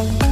Bye.